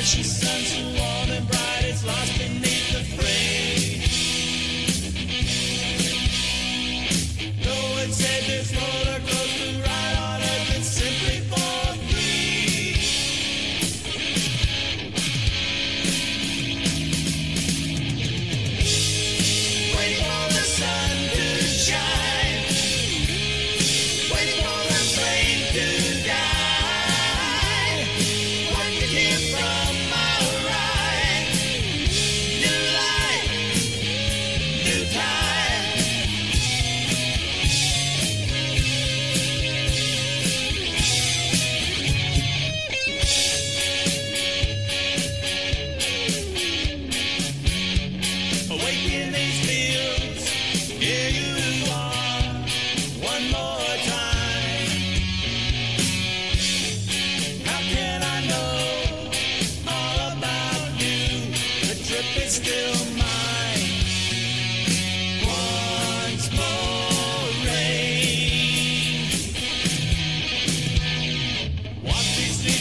She's sun a warm and bright, it's lost beneath the frame.